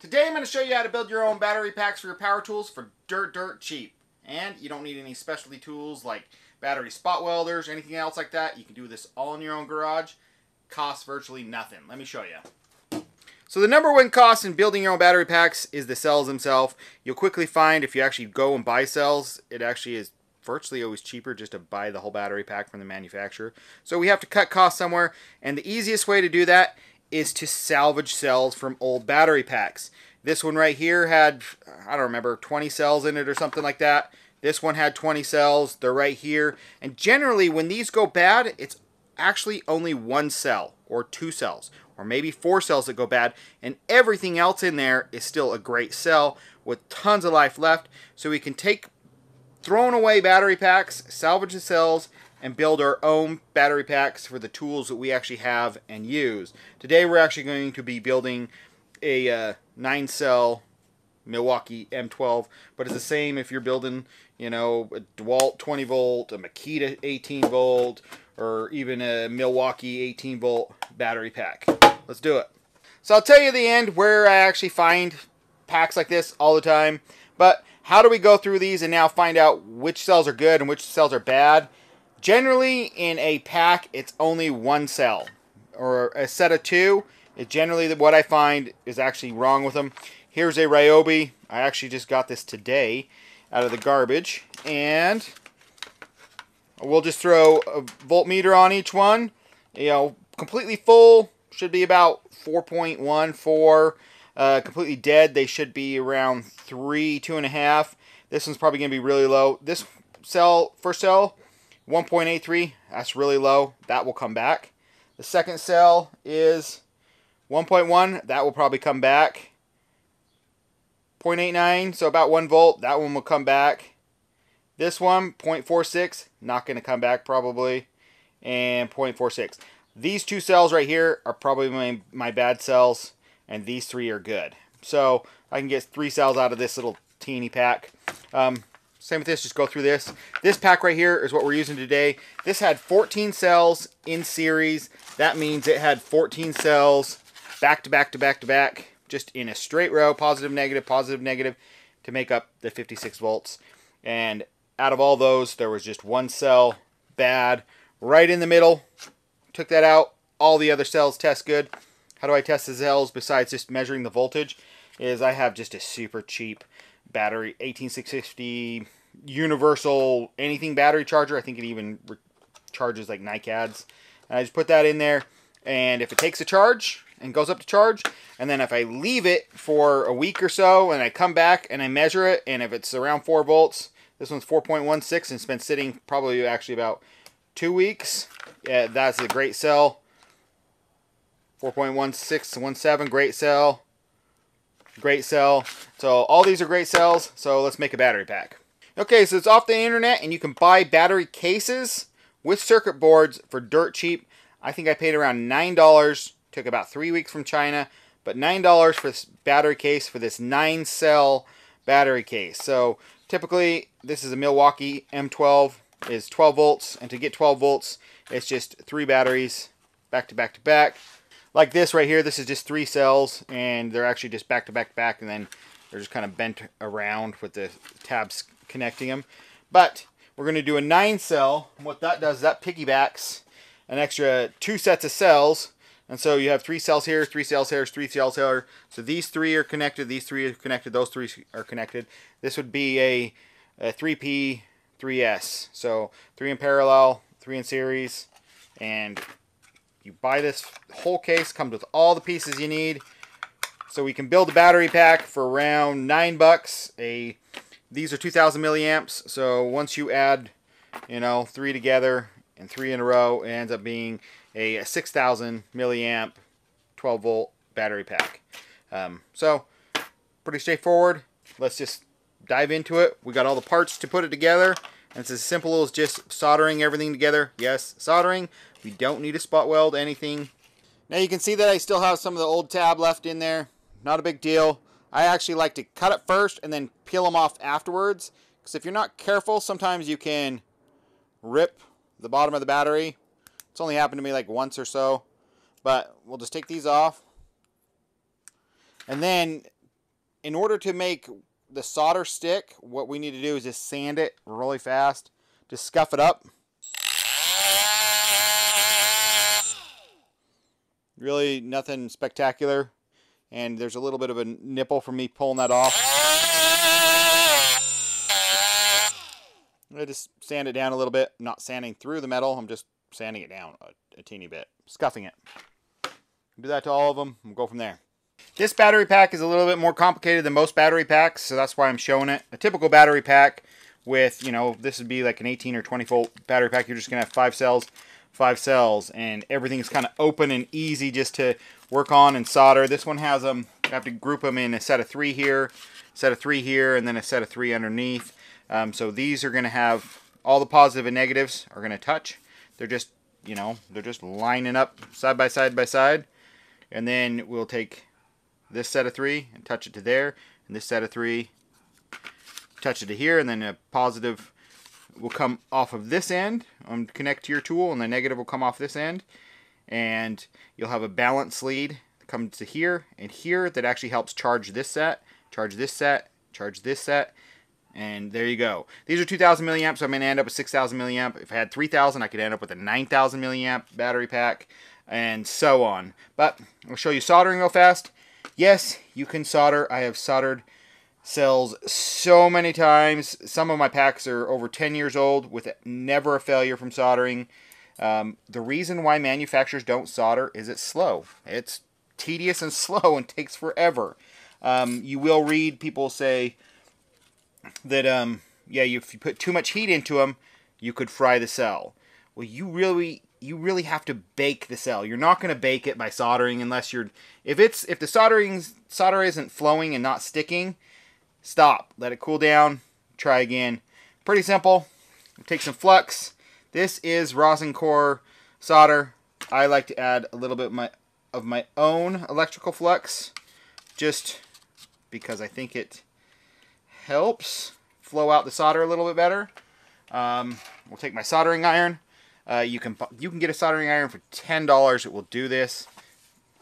Today I'm going to show you how to build your own battery packs for your power tools for dirt, dirt cheap. And you don't need any specialty tools like battery spot welders or anything else like that. You can do this all in your own garage. Costs virtually nothing. Let me show you. So the number one cost in building your own battery packs is the cells themselves. You'll quickly find if you actually go and buy cells, it actually is virtually always cheaper just to buy the whole battery pack from the manufacturer. So we have to cut costs somewhere, and the easiest way to do that is to salvage cells from old battery packs. This one right here had, I don't remember, 20 cells in it or something like that. This one had 20 cells. They're right here. And generally, when these go bad, it's actually only one cell or two cells or maybe four cells that go bad. And everything else in there is still a great cell with tons of life left. So we can take thrown away battery packs, salvage the cells, and build our own battery packs for the tools that we actually have and use. Today we're actually going to be building a uh, 9 cell Milwaukee M12, but it's the same if you're building, you know, a DeWalt 20 volt, a Makita 18 volt, or even a Milwaukee 18 volt battery pack. Let's do it. So I'll tell you the end where I actually find packs like this all the time, but how do we go through these and now find out which cells are good and which cells are bad? Generally, in a pack, it's only one cell. Or a set of two, it generally what I find is actually wrong with them. Here's a Ryobi. I actually just got this today out of the garbage. And we'll just throw a voltmeter on each one. You know, completely full should be about 4.14. Uh, completely dead, they should be around 3, 2.5. This one's probably going to be really low. This cell, first cell, 1.83, that's really low. That will come back. The second cell is 1.1, that will probably come back. 0.89, so about 1 volt, that one will come back. This one, 0.46, not going to come back probably. And 0.46. These two cells right here are probably my, my bad cells, and these three are good. So I can get three cells out of this little teeny pack. Um, same with this, just go through this. This pack right here is what we're using today. This had 14 cells in series. That means it had 14 cells back to back to back to back, just in a straight row, positive, negative, positive, negative, to make up the 56 volts. And out of all those, there was just one cell bad right in the middle. Took that out. All the other cells test good. How do I test the cells besides just measuring the voltage? Is I have just a super cheap battery 18650 universal anything battery charger. I think it even charges like NiCads. And I just put that in there, and if it takes a charge and goes up to charge, and then if I leave it for a week or so, and I come back and I measure it, and if it's around 4 volts, this one's 4.16, and it's been sitting probably actually about two weeks. Yeah, that's a great cell. 4.1617, great cell great cell. So all these are great cells, so let's make a battery pack. Okay, so it's off the internet and you can buy battery cases with circuit boards for dirt cheap. I think I paid around $9. Took about three weeks from China, but $9 for this battery case for this 9 cell battery case. So typically this is a Milwaukee M12 is 12 volts and to get 12 volts it's just three batteries back to back to back like this right here, this is just three cells, and they're actually just back to back to back, and then they're just kind of bent around with the tabs connecting them. But we're going to do a nine cell. What that does, that piggybacks an extra two sets of cells. And so you have three cells here, three cells here, three cells here. So these three are connected, these three are connected, those three are connected. This would be a, a 3P, 3S. So three in parallel, three in series, and you buy this whole case, comes with all the pieces you need. So we can build a battery pack for around nine bucks. A these are 2,000 milliamps. So once you add, you know, three together and three in a row, it ends up being a 6,000 milliamp 12 volt battery pack. Um, so pretty straightforward. Let's just dive into it. We got all the parts to put it together. And it's as simple as just soldering everything together. Yes, soldering. We don't need to spot weld anything. Now you can see that I still have some of the old tab left in there. Not a big deal. I actually like to cut it first and then peel them off afterwards. Because if you're not careful, sometimes you can rip the bottom of the battery. It's only happened to me like once or so. But we'll just take these off. And then in order to make the solder stick, what we need to do is just sand it really fast. Just scuff it up. Really nothing spectacular. And there's a little bit of a nipple for me pulling that off. I just sand it down a little bit. I'm not sanding through the metal. I'm just sanding it down a, a teeny bit. Scuffing it. Do that to all of them. We'll go from there. This battery pack is a little bit more complicated than most battery packs, so that's why I'm showing it. A typical battery pack with, you know, this would be like an 18 or 20 volt battery pack. You're just going to have five cells, five cells, and everything's kind of open and easy just to work on and solder. This one has them, I have to group them in a set of three here, set of three here, and then a set of three underneath. Um, so these are going to have all the positive and negatives are going to touch. They're just, you know, they're just lining up side by side by side. And then we'll take this set of three and touch it to there, and this set of three, touch it to here, and then a positive will come off of this end, and connect to your tool, and the negative will come off this end, and you'll have a balance lead come to here and here that actually helps charge this set, charge this set, charge this set, and there you go. These are 2,000 milliamps, so I'm going to end up with 6,000 milliamp. If I had 3,000, I could end up with a 9,000 milliamp battery pack, and so on. But I'll show you soldering real fast. Yes, you can solder. I have soldered cells so many times. Some of my packs are over 10 years old with never a failure from soldering. Um, the reason why manufacturers don't solder is it's slow. It's tedious and slow and takes forever. Um, you will read people say that, um, yeah, if you put too much heat into them, you could fry the cell. Well, you really you really have to bake the cell. You're not going to bake it by soldering unless you're if it's if the soldering solder isn't flowing and not sticking, stop. Let it cool down. Try again. Pretty simple. Take some flux. This is rosin core solder. I like to add a little bit of my, of my own electrical flux just because I think it helps flow out the solder a little bit better. Um, we'll take my soldering iron. Uh, you can you can get a soldering iron for ten dollars. It will do this,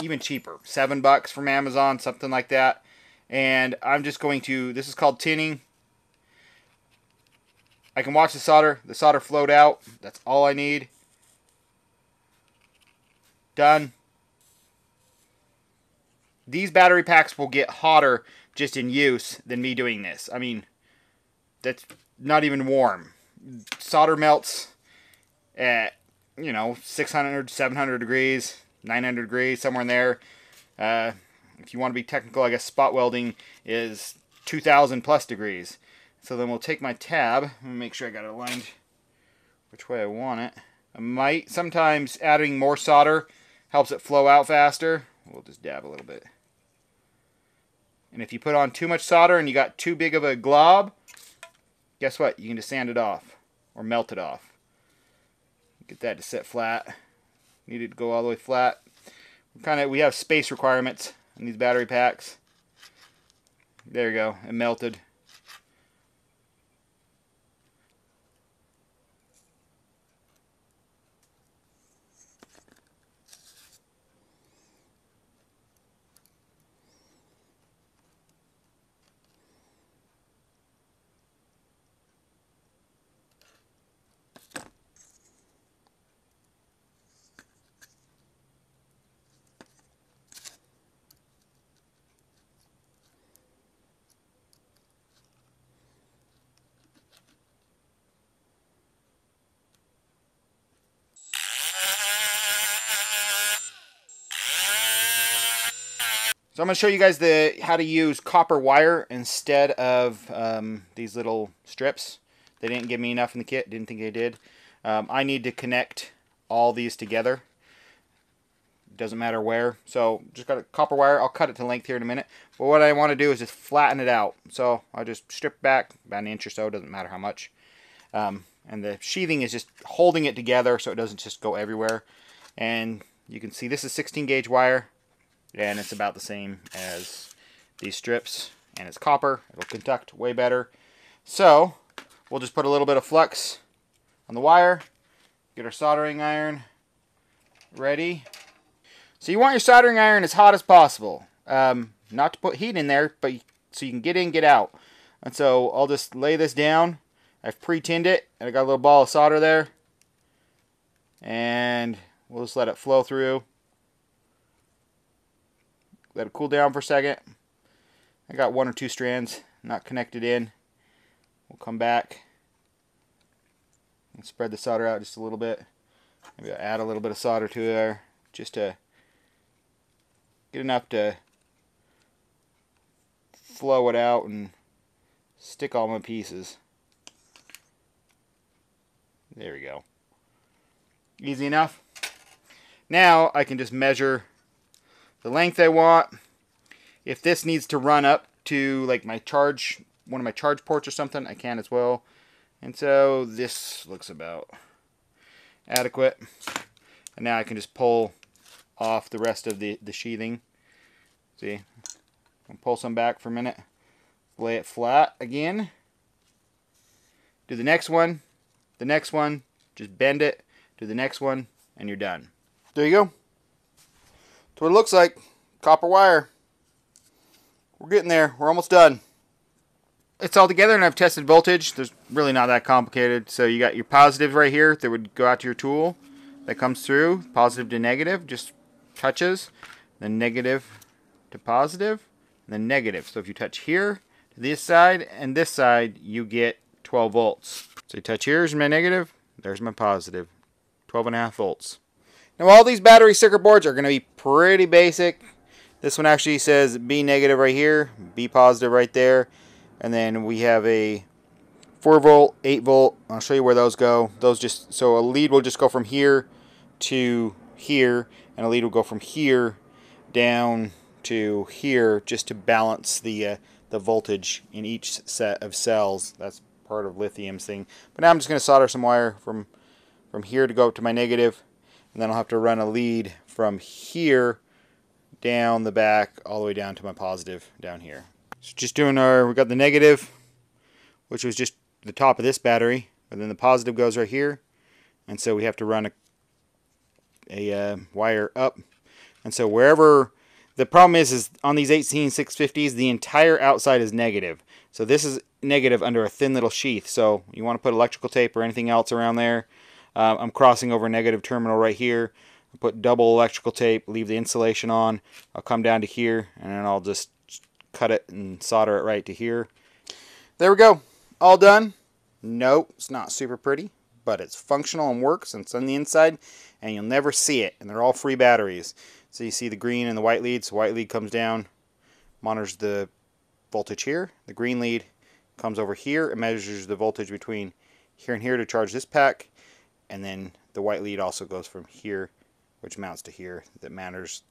even cheaper, seven bucks from Amazon, something like that. And I'm just going to. This is called tinning. I can watch the solder. The solder flowed out. That's all I need. Done. These battery packs will get hotter just in use than me doing this. I mean, that's not even warm. Solder melts at, you know, 600, 700 degrees, 900 degrees, somewhere in there. Uh, if you want to be technical, I guess spot welding is 2,000 plus degrees. So then we'll take my tab and make sure I got it aligned which way I want it. I might, sometimes adding more solder helps it flow out faster. We'll just dab a little bit. And if you put on too much solder and you got too big of a glob, guess what? You can just sand it off or melt it off. Get that to set flat. Needed to go all the way flat. Kind of, we have space requirements in these battery packs. There you go. It melted. So I'm going to show you guys the how to use copper wire instead of um, these little strips. They didn't give me enough in the kit. Didn't think they did. Um, I need to connect all these together. Doesn't matter where. So just got a copper wire. I'll cut it to length here in a minute. But what I want to do is just flatten it out. So I'll just strip back about an inch or so. Doesn't matter how much. Um, and the sheathing is just holding it together so it doesn't just go everywhere. And you can see this is 16 gauge wire and it's about the same as these strips and it's copper it'll conduct way better so we'll just put a little bit of flux on the wire get our soldering iron ready so you want your soldering iron as hot as possible um, not to put heat in there but so you can get in, get out. And so I'll just lay this down. I've pre-tinned it, and I got a little ball of solder there. And we'll just let it flow through. Let it cool down for a second. I got one or two strands not connected in. We'll come back and spread the solder out just a little bit. Maybe I'll add a little bit of solder to there just to get enough to flow it out and stick all my pieces. There we go. Easy enough. Now I can just measure the length I want. If this needs to run up to like my charge, one of my charge ports or something, I can as well. And so this looks about adequate. And now I can just pull off the rest of the, the sheathing. See, I'll pull some back for a minute. Lay it flat again. Do the next one, the next one, just bend it, do the next one, and you're done. There you go. That's what it looks like. Copper wire. We're getting there. We're almost done. It's all together and I've tested voltage. There's really not that complicated. So you got your positive right here that would go out to your tool. That comes through. Positive to negative. Just touches. Then negative to positive. And then negative. So if you touch here to this side and this side, you get 12 volts. So you touch here is my negative. There's my positive. 12 and a half volts. Now all these battery circuit boards are going to be pretty basic. This one actually says B negative right here, B positive right there. And then we have a 4 volt, 8 volt. I'll show you where those go. Those just So a lead will just go from here to here. And a lead will go from here down to here just to balance the, uh, the voltage in each set of cells. That's part of lithium's thing. But now I'm just going to solder some wire from, from here to go up to my negative. And then I'll have to run a lead from here down the back all the way down to my positive down here. So just doing our, we got the negative, which was just the top of this battery, and then the positive goes right here, and so we have to run a, a uh, wire up, and so wherever, the problem is, is on these 18650s, the entire outside is negative, so this is negative under a thin little sheath, so you want to put electrical tape or anything else around there. Uh, I'm crossing over negative terminal right here, I put double electrical tape, leave the insulation on. I'll come down to here and then I'll just cut it and solder it right to here. There we go. All done. Nope, it's not super pretty, but it's functional and works and it's on the inside and you'll never see it. And they're all free batteries. So you see the green and the white leads. The white lead comes down, monitors the voltage here. The green lead comes over here and measures the voltage between here and here to charge this pack. And then the white lead also goes from here which mounts to here, that matters,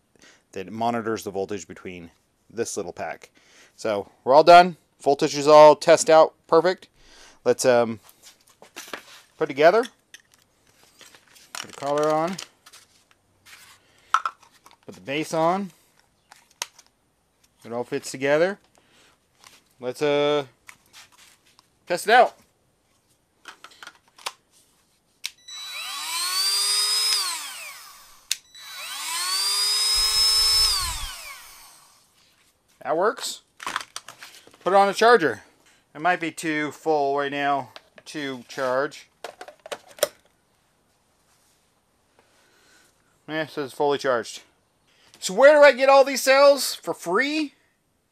that monitors the voltage between this little pack. So we're all done. Voltage is all test out perfect. Let's um, put together. Put the collar on. Put the base on. It all fits together. Let's uh test it out. That works. Put it on a charger. It might be too full right now to charge. Yeah, it says fully charged. So where do I get all these cells for free?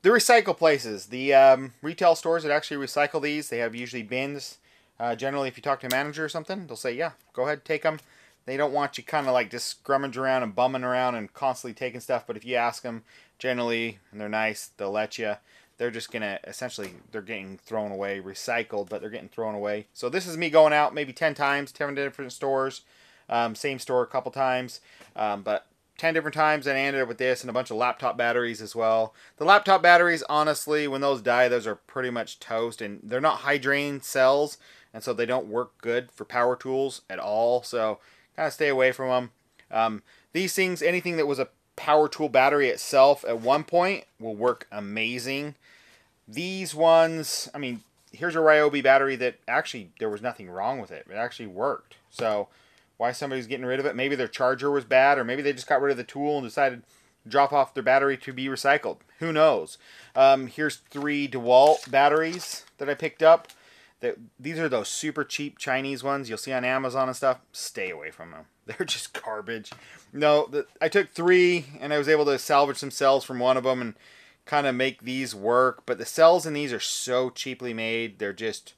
The recycle places, the um, retail stores that actually recycle these, they have usually bins. Uh, generally, if you talk to a manager or something, they'll say, yeah, go ahead, take them. They don't want you kind of like just scrummage around and bumming around and constantly taking stuff. But if you ask them, generally, and they're nice, they'll let you. They're just gonna essentially they're getting thrown away, recycled, but they're getting thrown away. So this is me going out maybe ten times, ten different stores, um, same store a couple times, um, but 10 different times and I ended up with this and a bunch of laptop batteries as well. The laptop batteries, honestly, when those die, those are pretty much toast and they're not high drain cells and so they don't work good for power tools at all. So kind of stay away from them. Um, these things, anything that was a power tool battery itself at one point will work amazing. These ones, I mean, here's a Ryobi battery that actually there was nothing wrong with it. It actually worked. So why somebody's getting rid of it? Maybe their charger was bad, or maybe they just got rid of the tool and decided, to drop off their battery to be recycled. Who knows? Um, here's three DeWalt batteries that I picked up. That these are those super cheap Chinese ones you'll see on Amazon and stuff. Stay away from them. They're just garbage. No, the, I took three and I was able to salvage some cells from one of them and kind of make these work. But the cells in these are so cheaply made. They're just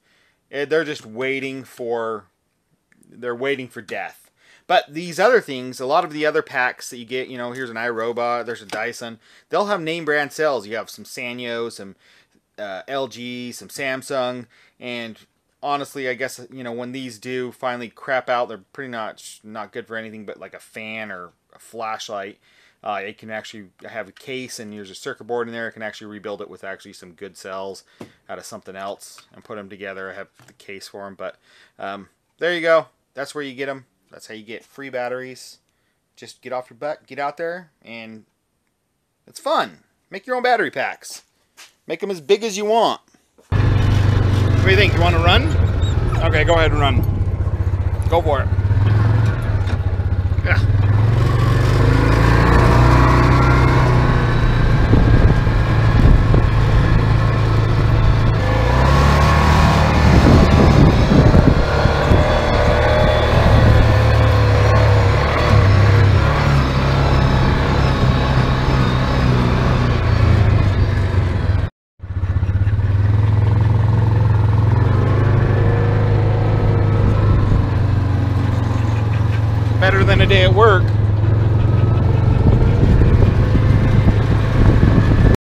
eh, they're just waiting for they're waiting for death. But these other things, a lot of the other packs that you get, you know, here's an iRobot, there's a Dyson. They'll have name brand cells. You have some Sanyo, some uh, LG, some Samsung, and honestly, I guess you know when these do finally crap out, they're pretty much not good for anything but like a fan or a flashlight. Uh, it can actually have a case and there's a circuit board in there. It can actually rebuild it with actually some good cells out of something else and put them together. I have the case for them, but um, there you go. That's where you get them. That's how you get free batteries. Just get off your butt, get out there, and it's fun. Make your own battery packs. Make them as big as you want. What do you think? You want to run? Okay, go ahead and run. Go for it. Yeah.